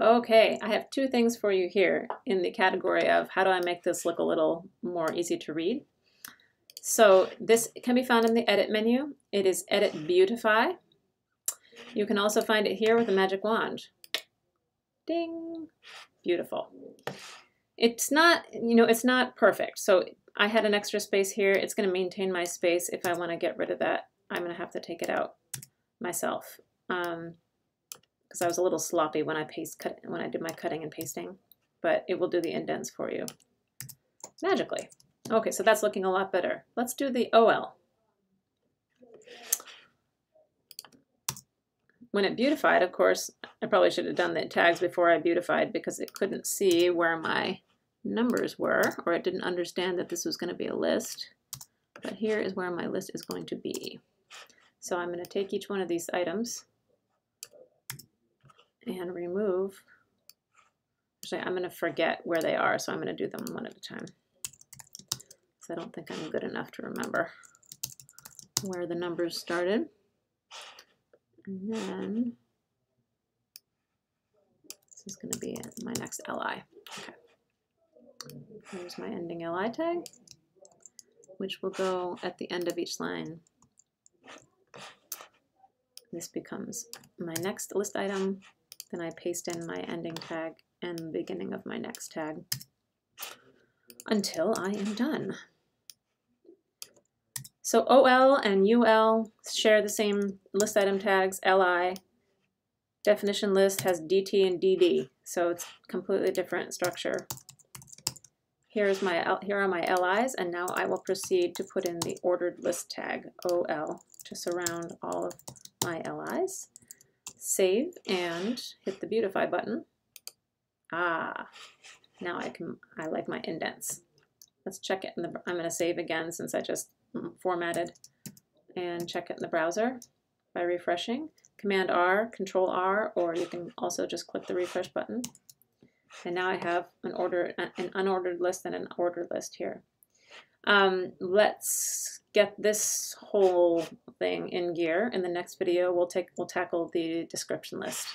Okay, I have two things for you here in the category of how do I make this look a little more easy to read. So this can be found in the edit menu. It is edit beautify. You can also find it here with a magic wand. Ding, beautiful. It's not, you know, it's not perfect. So I had an extra space here. It's gonna maintain my space. If I wanna get rid of that, I'm gonna have to take it out myself. Um, because I was a little sloppy when I paste cut when I did my cutting and pasting, but it will do the indents for you magically. Okay, so that's looking a lot better. Let's do the OL. When it beautified, of course, I probably should have done the tags before I beautified because it couldn't see where my numbers were, or it didn't understand that this was going to be a list. But here is where my list is going to be. So I'm going to take each one of these items and remove. Actually, I'm going to forget where they are, so I'm going to do them one at a time. So I don't think I'm good enough to remember where the numbers started. And then this is going to be my next LI. Okay. Here's my ending LI tag, which will go at the end of each line. This becomes my next list item, then I paste in my ending tag and the beginning of my next tag until I am done. So OL and UL share the same list item tags, LI. Definition list has DT and DD, so it's completely different structure. Here's my, here are my LIs, and now I will proceed to put in the ordered list tag, OL, to surround all of my LIs save and hit the beautify button. Ah, now I can, I like my indents. Let's check it in the, I'm gonna save again since I just formatted and check it in the browser by refreshing. Command R, Control R, or you can also just click the refresh button. And now I have an order, an unordered list and an ordered list here. Um, let's get this whole thing in gear. In the next video, we'll take we'll tackle the description list.